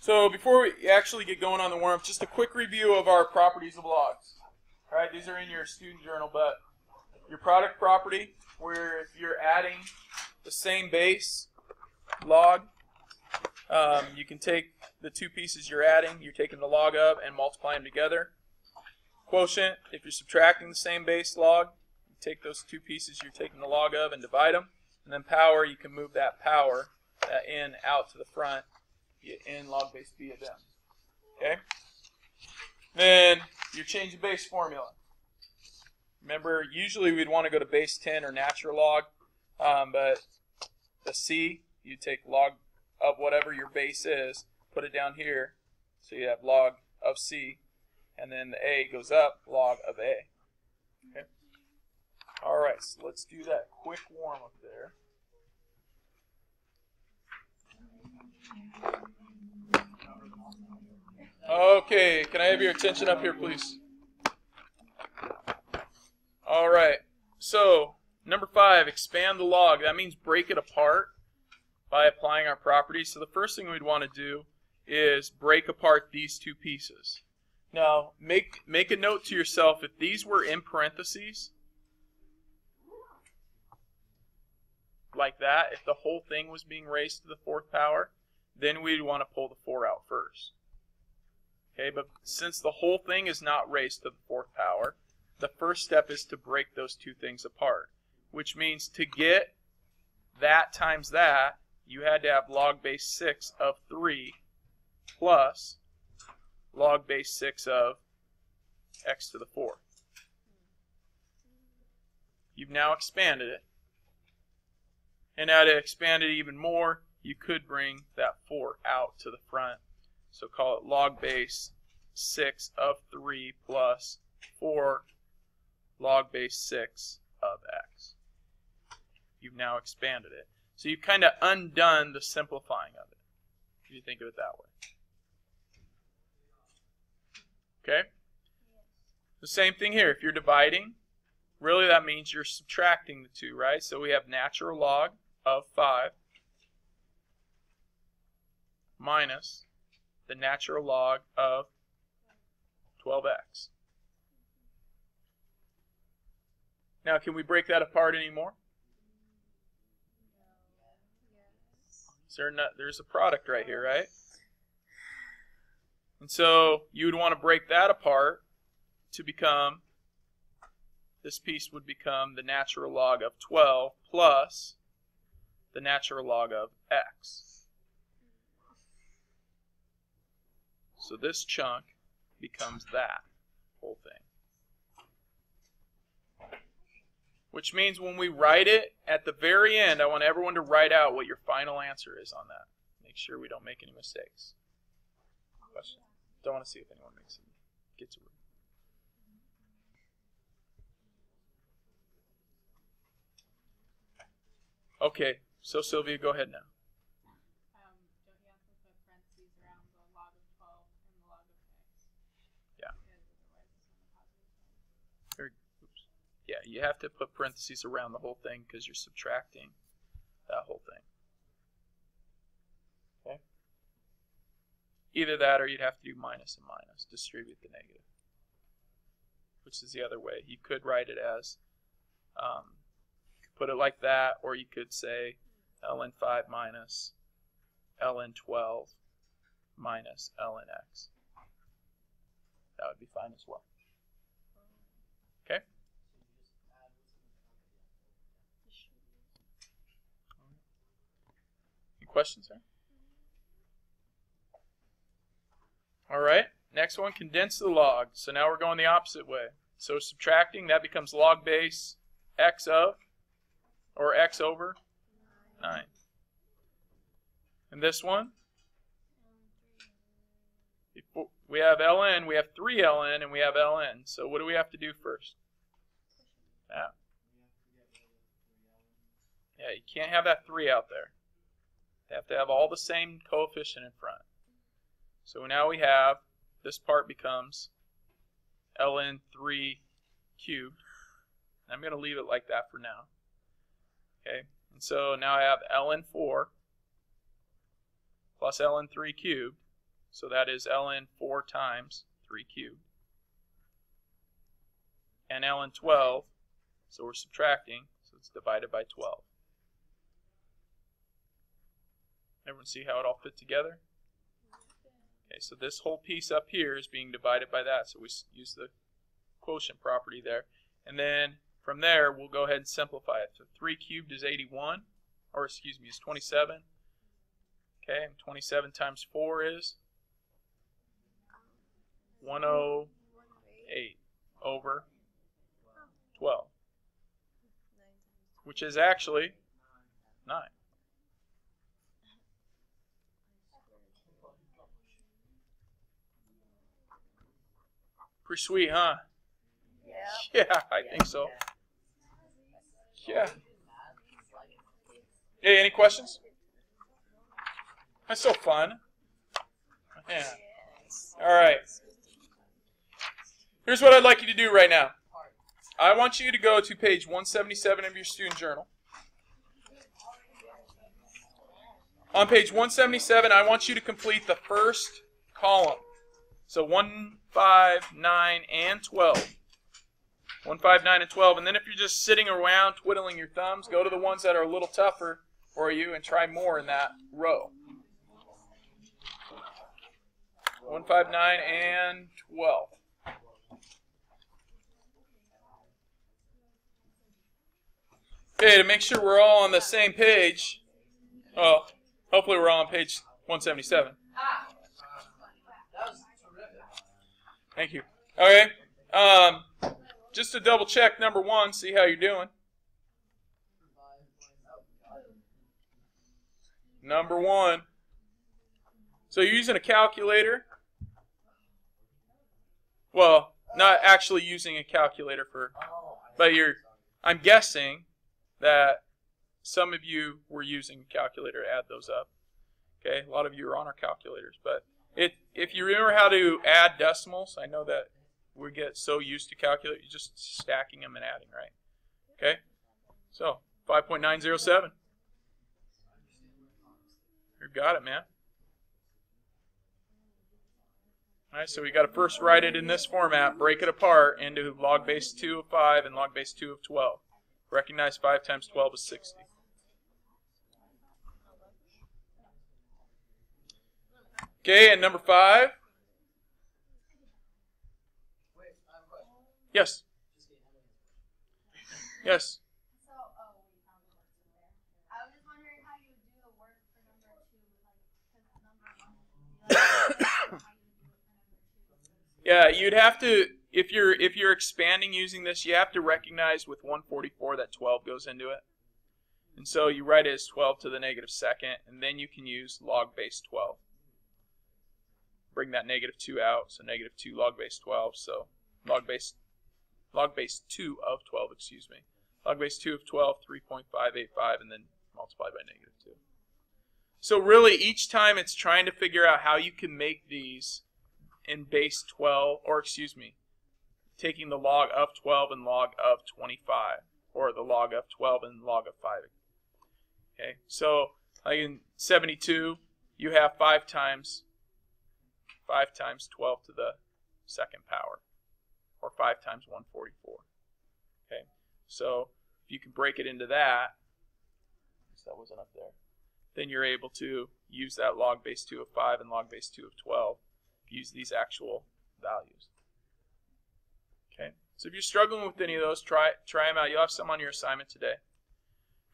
So before we actually get going on the warm-up, just a quick review of our properties of logs. All right, these are in your student journal, but your product property, where if you're adding the same base log, um, you can take the two pieces you're adding, you're taking the log of and multiply them together. Quotient, if you're subtracting the same base log, you take those two pieces you're taking the log of and divide them. And then power, you can move that power, that in, out to the front, in log base b of m. Okay? Then your change of base formula. Remember, usually we'd want to go to base 10 or natural log, um, but the c, you take log of whatever your base is, put it down here, so you have log of c, and then the a goes up, log of a. Okay? All right, so let's do that quick warm up there. Okay, can I have your attention up here, please? All right, so number five, expand the log. That means break it apart by applying our properties. So the first thing we'd want to do is break apart these two pieces. Now, make, make a note to yourself, if these were in parentheses, like that, if the whole thing was being raised to the fourth power, then we'd want to pull the 4 out first. Okay, but since the whole thing is not raised to the fourth power, the first step is to break those two things apart, which means to get that times that, you had to have log base 6 of 3 plus log base 6 of x to the fourth. You've now expanded it. And now to expand it even more, you could bring that 4 out to the front. So call it log base 6 of 3 plus 4 log base 6 of x. You've now expanded it. So you've kind of undone the simplifying of it, if you think of it that way. Okay? The same thing here. If you're dividing, really that means you're subtracting the two, right? So we have natural log of 5 minus the natural log of 12x. Now, can we break that apart anymore? Is there not, there's a product right here, right? And so you would want to break that apart to become, this piece would become the natural log of 12 plus the natural log of x. So this chunk becomes that whole thing. Which means when we write it, at the very end, I want everyone to write out what your final answer is on that. Make sure we don't make any mistakes. Question? Don't want to see if anyone makes it. Gets it. Okay, so Sylvia, go ahead now. Um, don't you have to put parentheses around the log of 12 and the log of x? Yeah. Because otherwise it's not a positive sign. Or, oops. Yeah, you have to put parentheses around the whole thing because you're subtracting that whole thing. Okay? Either that or you'd have to do minus and minus, distribute the negative. Which is the other way. You could write it as, um, put it like that, or you could say ln 5 minus ln 12 minus ln x. That would be fine as well. Questions there? All right. Next one, condense the log. So now we're going the opposite way. So subtracting, that becomes log base x of, or x over 9. And this one, we have ln, we have 3 ln, and we have ln. So what do we have to do first? Yeah. Yeah, you can't have that 3 out there. They have to have all the same coefficient in front. So now we have, this part becomes ln 3 cubed. I'm going to leave it like that for now. Okay, and so now I have ln 4 plus ln 3 cubed So that is ln 4 times 3 cubed. And ln 12, so we're subtracting, so it's divided by 12. Everyone see how it all fit together? Okay, so this whole piece up here is being divided by that, so we use the quotient property there. And then from there, we'll go ahead and simplify it. So 3 cubed is 81, or excuse me, is 27. Okay, and 27 times 4 is 108 over 12, which is actually 9. Pretty sweet, huh? Yeah. Yeah, I think so. Yeah. Hey, any questions? That's so fun. Yeah. All right. Here's what I'd like you to do right now. I want you to go to page 177 of your student journal. On page 177, I want you to complete the first column. So 1, 5, 9, and 12. 1, 5, 9, and 12. And then if you're just sitting around twiddling your thumbs, go to the ones that are a little tougher for you and try more in that row. 1, 5, 9, and 12. Okay, to make sure we're all on the same page, well, hopefully we're all on page 177. Ah. Thank you. Okay. Um, just to double check number one, see how you're doing. Number one. So you're using a calculator. Well, not actually using a calculator for, but you're. I'm guessing that some of you were using a calculator to add those up. Okay, a lot of you are on our calculators, but it if you remember how to add decimals, I know that we get so used to calculate, you're just stacking them and adding, right? Okay, so 5.907. You got it, man. All right, so we got to first write it in this format, break it apart into log base 2 of 5 and log base 2 of 12. Recognize 5 times 12 is 60. Okay, and number 5. Yes. Yes. So, oh, we found the words in there. I was just wondering how you would do the work for number two, like, because number one, like, how you would and number five. Yes. Yes. Yeah, you'd have to if you're if you're expanding using this, you have to recognize with 144 that 12 goes into it. And so you write it as 12 to the negative second, and then you can use log base 12. Bring that negative 2 out, so negative 2 log base 12, so log base log base 2 of 12, excuse me. Log base 2 of 12, 3.585, and then multiply by negative 2. So really, each time it's trying to figure out how you can make these in base 12, or excuse me, taking the log of 12 and log of 25, or the log of 12 and log of 5. Okay, so like in 72, you have 5 times 5 times 12 to the second power, or 5 times 144. Okay, so if you can break it into that, that wasn't up there, then you're able to use that log base 2 of 5 and log base 2 of 12, use these actual values. Okay, so if you're struggling with any of those, try try them out. You'll have some on your assignment today.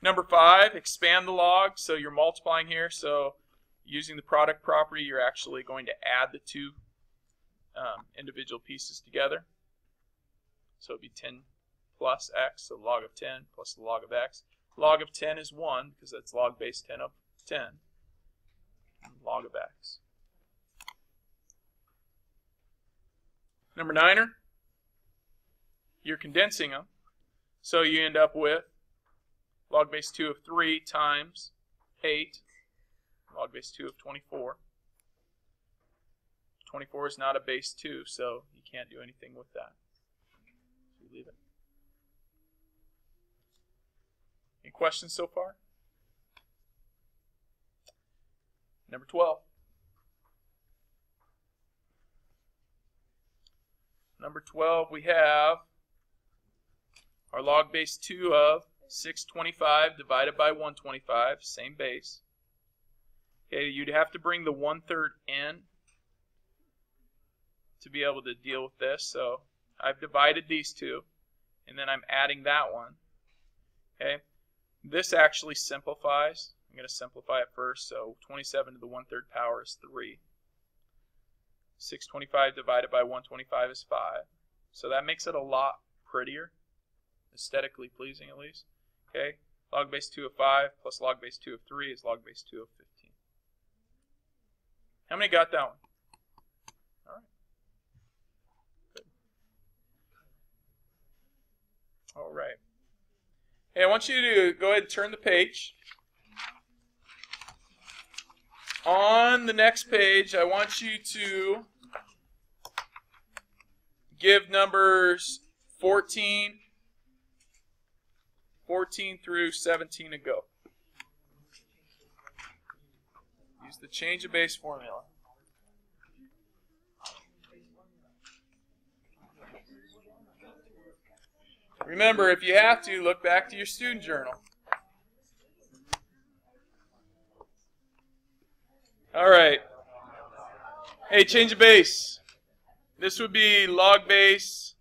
Number five, expand the log. So you're multiplying here. So using the product property, you're actually going to add the two um, individual pieces together. So it'd be 10 plus x, so log of 10 plus the log of x. Log of 10 is 1 because that's log base 10 of 10. Log of x. Number niner, you're condensing them. So you end up with log base 2 of 3 times 8, log base 2 of 24. 24 is not a base 2, so you can't do anything with that. So you leave it. Any questions so far? Number 12. Number 12, we have our log base 2 of 625 divided by 125, same base. Okay, you'd have to bring the one-third in to be able to deal with this. So I've divided these two, and then I'm adding that one. Okay, this actually simplifies. I'm going to simplify it first. So 27 to the one-third power is 3. 625 divided by 125 is 5. So that makes it a lot prettier, aesthetically pleasing at least. Okay, log base 2 of 5 plus log base 2 of 3 is log base 2 of 15. How many got that one? All right. Good. All right. Hey, I want you to go ahead and turn the page. On the next page, I want you to give numbers 14, 14 through 17 a go. Use the change of base formula. Remember, if you have to, look back to your student journal. All right. Hey, change of base. This would be log base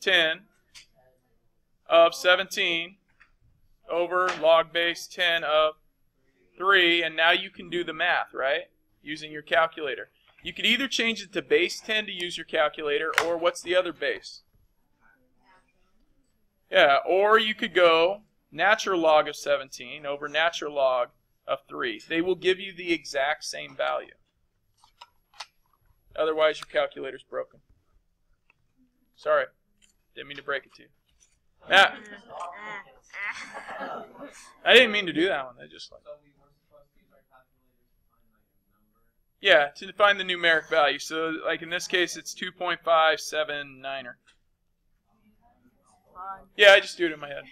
10 of 17 over log base 10 of 3. And now you can do the math, right? Using your calculator. You could either change it to base 10 to use your calculator, or what's the other base? Yeah, or you could go natural log of 17 over natural log of 3. They will give you the exact same value. Otherwise, your calculator's broken. Sorry. Didn't mean to break it to you. Matt. I didn't mean to do that one. I just like. Yeah, to find the numeric value. So, like in this case, it's 2.579er. Yeah, I just do it in my head.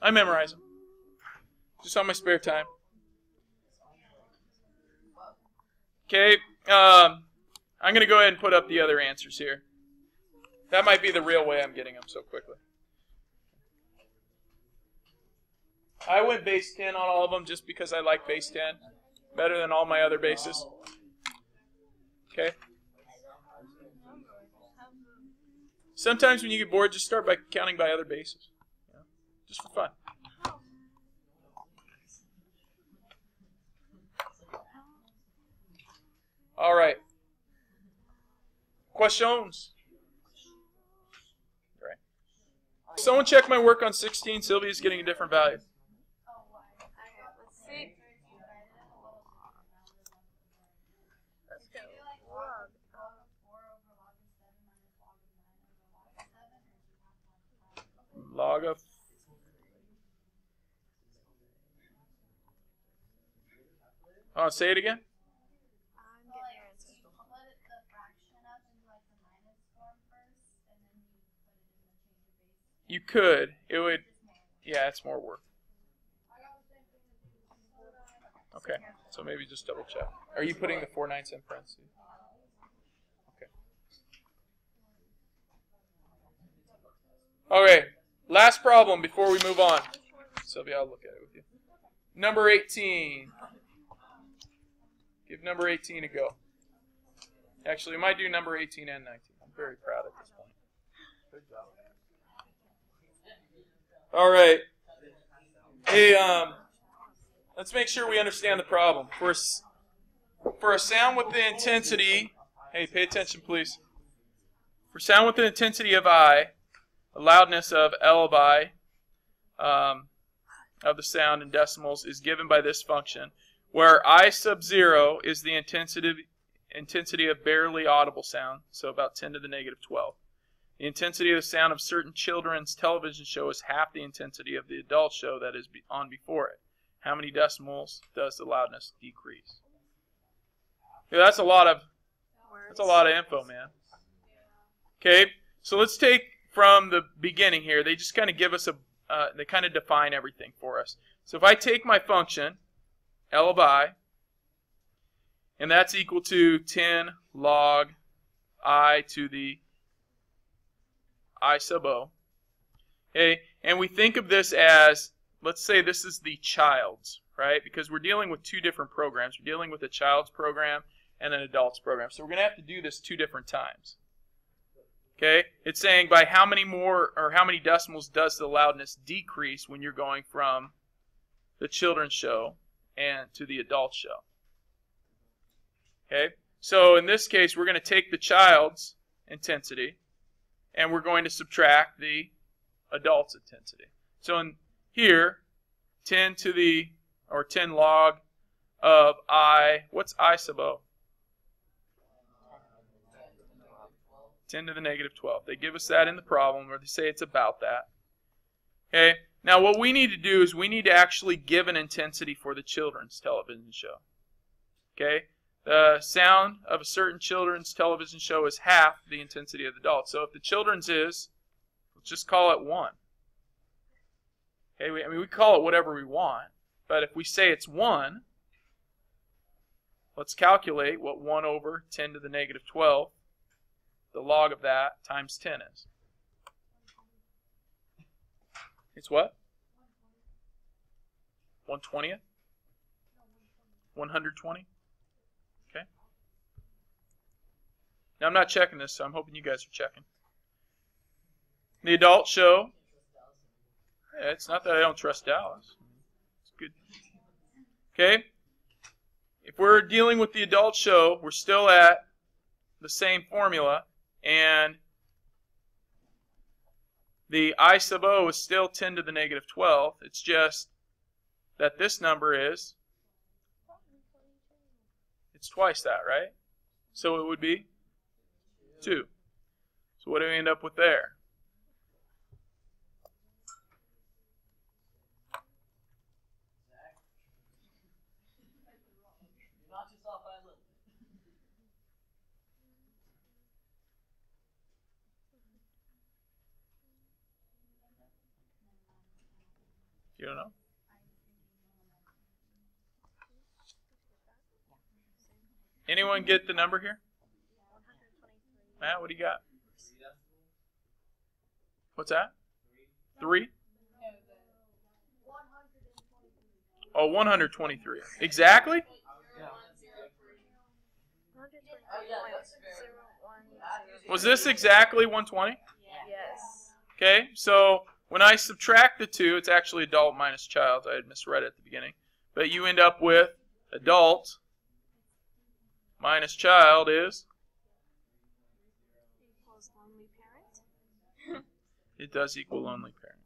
I memorize them. Just on my spare time. Okay, um, I'm going to go ahead and put up the other answers here. That might be the real way I'm getting them so quickly. I went base 10 on all of them just because I like base 10 better than all my other bases. Okay? Sometimes when you get bored, just start by counting by other bases. Just for fun. All right. Questions? Right. Someone check my work on 16. Sylvia's getting a different value. Let's see. Log of. Oh, say it again. I'm getting your answer. Split the fraction up into like the minus form first, and then you put it in the change of base. You could. It would. Yeah, it's more work. Okay. So maybe just double check. Are you putting the four ninths in parentheses? Okay. Okay. Last problem before we move on. Sylvia, I'll look at it with you. Number 18. Give number 18 a go. Actually, we might do number 18 and 19. I'm very proud at this point. Good job. All right. Hey, um, let's make sure we understand the problem. For a, for a sound with the intensity, hey, pay attention, please. For sound with the intensity of I, the loudness of L of um, of the sound in decibels is given by this function, where I sub zero is the intensity intensity of barely audible sound, so about 10 to the negative 12. The intensity of the sound of certain children's television show is half the intensity of the adult show that is on before it. How many decibels does the loudness decrease? Yeah, that's a lot of that's a lot of info, man. Okay, so let's take from the beginning here. They just kind of give us a uh, they kind of define everything for us. So if I take my function L of I, and that's equal to 10 log i to the i sub o. Okay, and we think of this as, let's say this is the child's, right? Because we're dealing with two different programs. We're dealing with a child's program and an adult's program. So we're going to have to do this two different times. Okay, it's saying by how many more or how many decibels does the loudness decrease when you're going from the children's show and to the adult show. Okay, so in this case, we're going to take the child's intensity and we're going to subtract the adult's intensity. So in here, 10 to the, or 10 log of I, what's I sub O? 10 to the negative 12. They give us that in the problem, or they say it's about that. Okay, now what we need to do is we need to actually give an intensity for the children's television show. Okay, the sound of a certain children's television show is half the intensity of the adult. So if the children's is, let's just call it 1. Okay, we, I mean, we call it whatever we want, but if we say it's 1, let's calculate what 1 over 10 to the negative 12 the log of that times 10 is. It's what? 120th? 120? Okay. Now I'm not checking this, so I'm hoping you guys are checking. The adult show. Yeah, it's not that I don't trust Dallas. It's good. Okay. If we're dealing with the adult show, we're still at the same formula. And the I sub O is still 10 to the negative 12. It's just that this number is, it's twice that, right? So it would be 2. So what do we end up with there? You know? Anyone get the number here? Matt, what do you got? What's that? Three? Oh, 123. Exactly? Was this exactly 120? Yes. Okay, so when I subtract the two, it's actually adult minus child. I had misread it at the beginning. But you end up with adult minus child is? Equals lonely parent. It does equal lonely parent.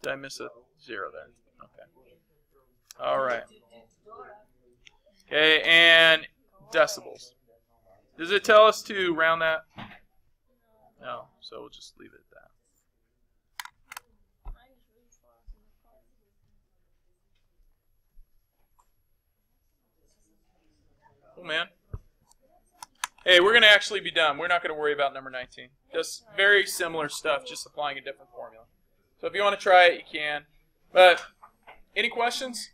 Did I miss a zero there? Okay. All right. Okay, and decibels. Does it tell us to round that? No, so we'll just leave it. Man. Hey, we're going to actually be done. We're not going to worry about number 19. Just very similar stuff, just applying a different formula. So if you want to try it, you can. But any questions?